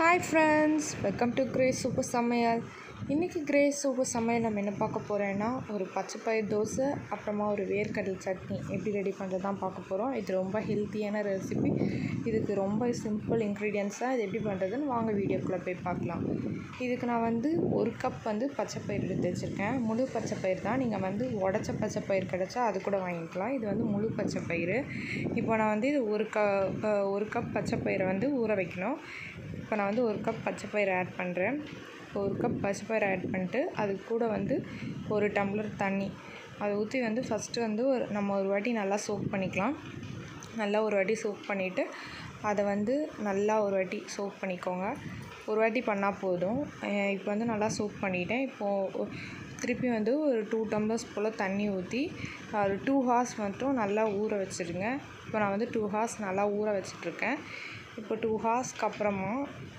Hi friends welcome to Grace super சமையல் இன்றைக்கி grace super சமையல் நம்ம என்ன பார்க்க போகிறோன்னா ஒரு பச்சைப்பயிர் தோசை அப்புறமா ஒரு வேர்க்கடல் சட்னி. எப்படி ரெடி பண்ணுறது தான் பார்க்க போகிறோம் இது ரொம்ப ஹெல்த்தியான ரெசிபி இதுக்கு ரொம்ப சிம்பிள் இன்க்ரீடியன்ஸாக இது எப்படி பண்ணுறதுன்னு வாங்க வீடியோக்குள்ளே போய் பார்க்கலாம். இதுக்கு நான் வந்து ஒரு கப் வந்து பச்சைப்பயிர் எடுத்து வச்சுருக்கேன். முழு பச்சைப்பயிர் தான். நீங்கள் வந்து உடச்ச பச்சைப்பயிர் கிடச்சா அது கூட வாங்கிக்கலாம். இது வந்து முழு பச்சைப்பயிறு இப்போ நான் வந்து இது ஒரு க ஒரு கப் பச்சைப்பயிரை வந்து ஊற வைக்கணும். இப்போ நான் வந்து ஒரு கப் பச்சைப்பயிறு ஆட் பண்ணுறேன் இப்போ ஒரு கப் பச்சைப்பயிறு ஆட் பண்ணிட்டு அது கூட வந்து ஒரு டம்ளர் தண்ணி. அதை ஊற்றி வந்து ஃபஸ்ட்டு வந்து ஒரு நம்ம ஒரு வாட்டி நல்லா சோக் பண்ணிக்கலாம். நல்லா ஒரு வாட்டி சோக் பண்ணிவிட்டு அதை வந்து நல்லா ஒரு வாட்டி சோக் பண்ணிக்கோங்க. ஒரு வாட்டி பண்ணால் போதும். இப்போ வந்து நல்லா சோக் பண்ணிட்டேன். இப்போது திருப்பி வந்து ஒரு டூ டம்ளர்ஸ் போல் தண்ணி ஊற்றி ஒரு டூ ஹார்ஸ் மட்டும் நல்லா ஊற வச்சுருங்க. இப்போ நான் வந்து டூ ஹார்ஸ் நல்லா ஊற வச்சிட்ருக்கேன் இப்போ டூ ஹார்ஸ்க்கு அப்புறமா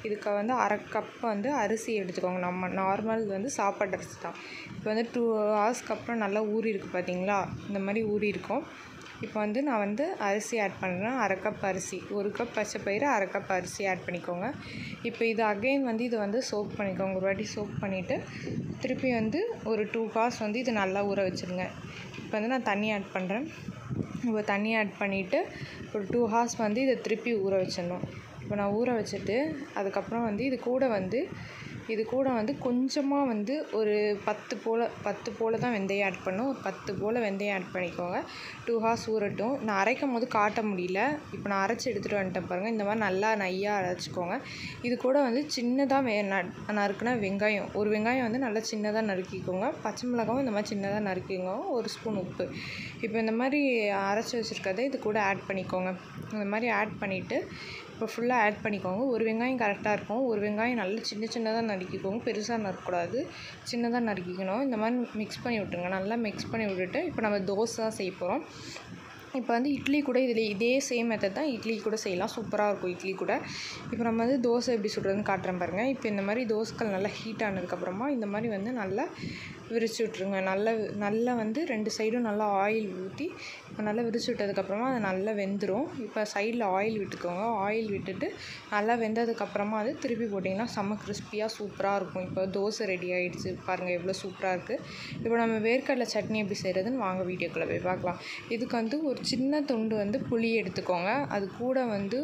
இதுக்கு வந்து அரை கப் வந்து அரிசி எடுத்துக்கோங்க. நம்ம நார்மல் வந்து சாப்பாடு அரிசி தான். இப்போ வந்து டூ ஹார்ஸ்க்கு அப்புறம் நல்லா ஊறி இருக்குது பார்த்தீங்களா? இந்த மாதிரி ஊறி இருக்கும். இப்போ வந்து நான் வந்து அரிசி ஆட் பண்ணுறேன் அரை கப் அரிசி. ஒரு கப் பச்சை பயிறு அரை கப் அரிசி ஆட் பண்ணிக்கோங்க. இப்போ இது அகைன் வந்து இதை வந்து சோப் பண்ணிக்கோங்க. ஒரு வாட்டி சோப் பண்ணிவிட்டு திருப்பி வந்து ஒரு டூ ஹார்ஸ் வந்து இது நல்லா ஊற வச்சுருங்க. இப்போ வந்து நான் தண்ணி ஆட் பண்ணுறேன் இப்போ தண்ணி ஆட் பண்ணிவிட்டு ஒரு டூ ஹார்ஸ் வந்து இதை திருப்பி ஊற வச்சிடணும். இப்போ நான் ஊற வச்சுட்டு அதுக்கப்புறம் வந்து இது கூட வந்து இது கூட வந்து கொஞ்சமாக வந்து ஒரு பத்து போல் பத்து போல் தான் வெந்தயம் ஆட் பண்ணும் ஒரு பத்து போல் வெந்தயம் ஆட் பண்ணிக்கோங்க. டூ ஹார்ஸ் ஊறட்டும். நான் அரைக்கும் போது காட்ட முடியல. இப்போ நான் அரைச்சி எடுத்துகிட்டு வந்துட்டேன் பாருங்கள் இந்த மாதிரி நல்லா நையாக அரைச்சிக்கோங்க. இது கூட வந்து சின்னதாக வே நறுக்குனா வெங்காயம். ஒரு வெங்காயம் வந்து நல்லா சின்னதாக நறுக்கிக்கோங்க. பச்சை மிளகாவும் இந்த மாதிரி சின்னதாக நறுக்கிக்கோங்க. ஒரு ஸ்பூன் உப்பு. இப்போ இந்த மாதிரி அரைச்சி வச்சுருக்கதை இது கூட ஆட் பண்ணிக்கோங்க. இந்த மாதிரி ஆட் பண்ணிவிட்டு இப்போ ஃபுல்லாக ஆட் பண்ணிக்கோங்க. ஒரு வெங்காயம் கரெக்டாக இருக்கும். ஒரு வெங்காயம் நல்லா சின்ன சின்னதாக நறுக்கிக்கோங்க. பெருசாக நறுக்கக்கூடாது. சின்னதாக நறுக்கிக்கணும். இந்த மாதிரி மிக்ஸ் பண்ணி விட்டுருங்க. நல்லா மிக்ஸ் பண்ணி விட்டுட்டு இப்போ நம்ம தோசை தான் செய்ய போகிறோம் இப்போ வந்து இட்லி கூட இதில் இதே சேம் மெத்தட் தான் இட்லி கூட செய்யலாம். சூப்பராக இருக்கும் இட்லி கூட. இப்போ நம்ம வந்து தோசை எப்படி சுடுறதுன்னு காட்டுறேன் பாருங்கள் இப்போ இந்த மாதிரி தோசைகள் நல்லா ஹீட் ஆனதுக்கப்புறமா இந்த மாதிரி வந்து நல்லா விரிச்சு விட்ருங்க நல்லா நல்லா வந்து ரெண்டு சைடும் நல்லா ஆயில் ஊற்றி நல்லா விரிச்சு விட்டதுக்கப்புறமா அது நல்லா வெந்துடும் இப்போ சைடில் ஆயில் விட்டுக்கோங்க. ஆயில் விட்டுட்டு நல்லா வெந்ததுக்கப்புறமா அது திருப்பி போட்டிங்கன்னா செம்ம கிறிஸ்பியாக சூப்பராக இருக்கும். இப்போ தோசை ரெடி ஆகிடுச்சு பாருங்கள் எவ்வளோ சூப்பராக இருக்குது இப்போ நம்ம வேர்க்கடலை சட்னி எப்படி செய்கிறதுன்னு வாங்க வீடியோக்குள்ளே போய் பார்க்கலாம். இதுக்கு வந்து ஒரு சின்ன துண்டு வந்து புளி எடுத்துக்கோங்க. அது கூட வந்து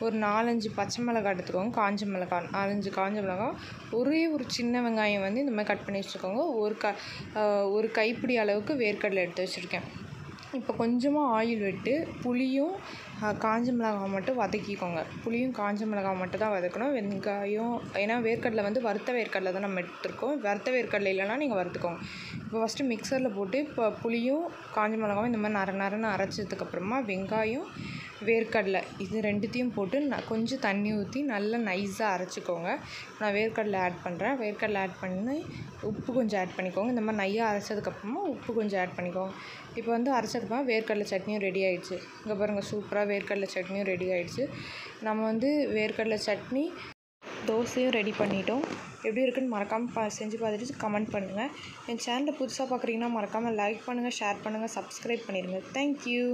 ஒரு நாலஞ்சு பச்சை மிளகாய் எடுத்துக்கோங்க. காஞ்ச மிளகாய் நாலஞ்சு காஞ்ச மிளகாய். ஒரே ஒரு சின்ன வெங்காயம் வந்து இந்த மாதிரி கட் பண்ணி வச்சுக்கோங்க. ஒரு க ஒரு கைப்பிடி அளவுக்கு வேர்க்கடலை எடுத்து வச்சுருக்கேன். இப்போ கொஞ்சமாக ஆயில் விட்டு புளியும் காஞ்ச மிளகாய் மட்டும் வதக்கிக்கோங்க. புளியும் காஞ்ச மிளகாய் மட்டும் தான் வதக்கணும். வெங்காயம் ஏன்னா வேர்க்கடலை வந்து வறுத்த வேர்க்கடலை தான் நம்ம எடுத்துருக்கோம். வறுத்த வேர்க்கடலை இல்லைனா நீங்கள் வறுத்துக்கோங்க. இப்போ ஃபஸ்ட்டு மிக்சரில் போட்டு இப்போ புளியும் காஞ்ச மிளகாவும் இந்த மாதிரி நர நரன்னு அரைச்சதுக்கப்புறமா வெங்காயம் வேர்க்கடலை இது ரெண்டுத்தையும் போட்டு நான் கொஞ்சம் தண்ணி ஊற்றி நல்லா நைஸாக அரைச்சிக்கோங்க. நான் வேர்க்கடலை ஆட் பண்ணுறேன் வேர்க்கடலை ஆட் பண்ணி உப்பு கொஞ்சம் ஆட் பண்ணிக்கோங்க. இந்த மாதிரி நையாக அரைச்சதுக்கப்புறமா உப்பு கொஞ்சம் ஆட் பண்ணிக்கோங்க. இப்போ வந்து அரைச்சதுக்கப்புறம் வேர்க்கடலை சட்னியும் ரெடி ஆகிடுச்சு இங்கே பாருங்கள் சூப்பராக வேர்க்கடலை சட்னியும் ரெடி ஆகிடுச்சு நம்ம வந்து வேர்க்கடலை சட்னி தோசையும் ரெடி பண்ணிட்டோம். எப்படி இருக்குன்னு மறக்காமல் பா செஞ்சு பார்த்துட்டு கமெண்ட் பண்ணுங்கள் என் சேனலை புதுசாக பார்க்குறீங்கன்னா மறக்காமல் லைக் பண்ணுங்கள் ஷேர் பண்ணுங்கள் சப்ஸ்கிரைப் பண்ணிடுங்க தேங்க்யூ